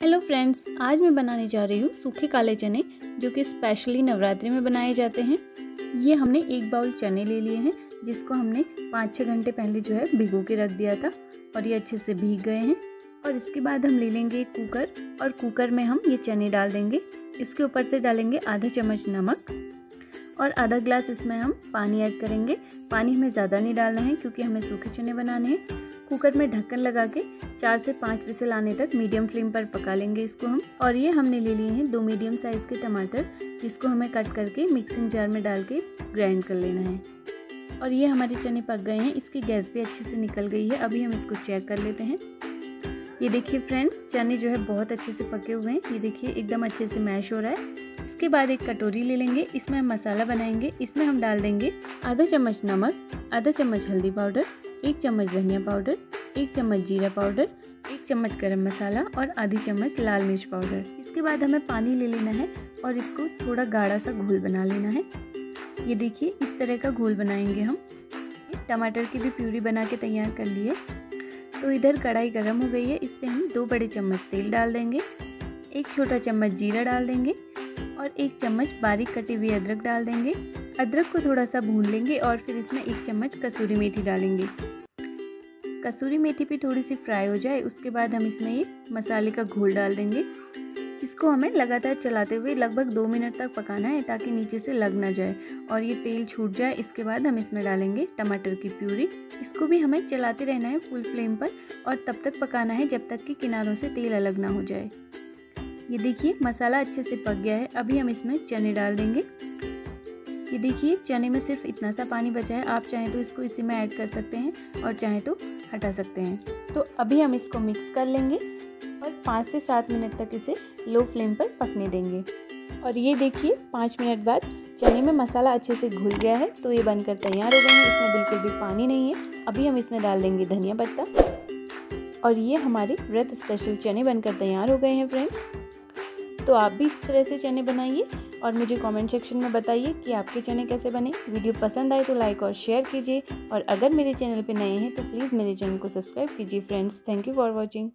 Hello friends आज मैं बनाने जा रही हूँ सूखे काले चने, जो कि स्पेशली नवरात्रि में बनाए जाते हैं। ये हमने एक बाउल चने ले लिए हैं, जिसको हमने पाँच छः घंटे पहले जो है भिगो के रख दिया था, और ये अच्छे से भीग गए हैं। और इसके बाद हम ले लेंगे एक कुकर, और कुकर में हम ये चने डाल देंगे। इसके ऊपर से डालेंगे आधा चम्मच नमक, और आधा ग्लास इसमें हम पानी ऐड करेंगे। पानी हमें ज़्यादा नहीं डालना है, क्योंकि हमें सूखे चने बनाने हैं। कुकर में ढक्कन लगा के चार से पाँच विसल आने तक मीडियम फ्लेम पर पका लेंगे इसको हम। और ये हमने ले लिए हैं दो मीडियम साइज़ के टमाटर, जिसको हमें कट करके मिक्सिंग जार में डाल के ग्राइंड कर लेना है। और ये हमारे चने पक गए हैं, इसकी गैस भी अच्छे से निकल गई है, अभी हम इसको चेक कर लेते हैं। ये देखिए फ्रेंड्स, चने जो है बहुत अच्छे से पके हुए हैं। ये देखिए, एकदम अच्छे से मैश हो रहा है। इसके बाद एक कटोरी ले लेंगे, इसमें हम मसाला बनाएँगे, इसमें हम डाल देंगे आधा चम्मच नमक, आधा चम्मच हल्दी पाउडर एक चम्मच धनिया पाउडर, एक चम्मच जीरा पाउडर, एक चम्मच गरम मसाला और आधी चम्मच लाल मिर्च पाउडर। इसके बाद हमें पानी ले लेना है और इसको थोड़ा गाढ़ा सा घोल बना लेना है। ये देखिए, इस तरह का घोल बनाएँगे हम। टमाटर की भी प्यूरी बना के तैयार कर लिए। तो इधर कढ़ाई गर्म हो गई है। इस पर हम दो बड़े चम्मच तेल डाल देंगे। एक छोटा चम्मच जीरा डाल देंगे। और एक चम्मच बारीक कटी हुई अदरक डाल देंगे। अदरक को थोड़ा सा भून लेंगे और फिर इसमें एक चम्मच कसूरी मेथी डालेंगे। कसूरी मेथी भी थोड़ी सी फ्राई हो जाए, उसके बाद हम इसमें ये मसाले का घोल डाल देंगे। इसको हमें लगातार चलाते हुए लगभग दो मिनट तक पकाना है ताकि नीचे से लग ना जाए और ये तेल छूट जाए। इसके बाद हम इसमें डालेंगे टमाटर की प्यूरी। इसको भी हमें चलाते रहना है फुल फ्लेम पर और तब तक पकाना है जब तक कि किनारों से तेल अलग ना हो जाए। ये देखिए, मसाला अच्छे से पक गया है। अभी हम इसमें चने डाल देंगे। ये देखिए, चने में सिर्फ़ इतना सा पानी बचा है। आप चाहें तो इसको इसी में ऐड कर सकते हैं और चाहें तो हटा सकते हैं। तो अभी हम इसको मिक्स कर लेंगे और पाँच से सात मिनट तक इसे लो फ्लेम पर पकने देंगे। और ये देखिए, पाँच मिनट बाद चने में मसाला अच्छे से घुल गया है। तो ये बनकर तैयार हो गए हैं। इसमें बिल्कुल भी पानी नहीं है। अभी हम इसमें डाल देंगे धनिया पत्ता। और ये हमारे व्रत स्पेशल चने बनकर तैयार हो गए हैं फ्रेंड्स तो आप भी इस तरह से चने बनाइए और मुझे कमेंट सेक्शन में बताइए कि आपके चने कैसे बने। वीडियो पसंद आए तो लाइक और शेयर कीजिए और अगर मेरे चैनल पर नए हैं तो प्लीज़ मेरे चैनल को सब्सक्राइब कीजिए friends thank you for watching